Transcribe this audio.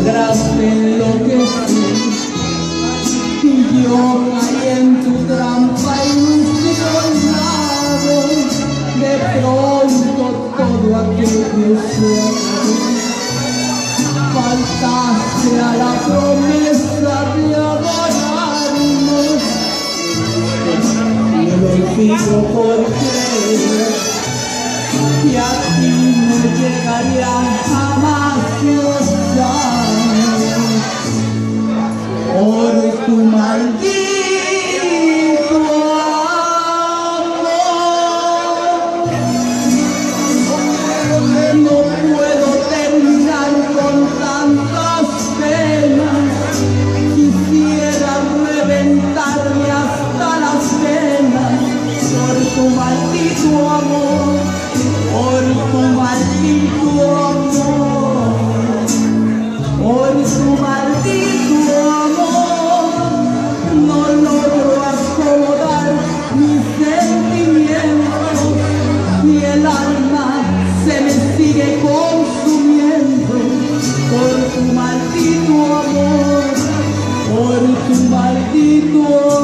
lograste enloquecer y yo caí en tu trampa ilusionado de pronto todo aquello suave faltaste a la promesa de adorarnos. Y el olvido por creer que a ti no llegaría maldito amor, por tu maldito amor, por tu maldito amor. No logro acomodar mis sentimientos y el alma se me sigue consumiendo por tu maldito amor, por tu maldito amor.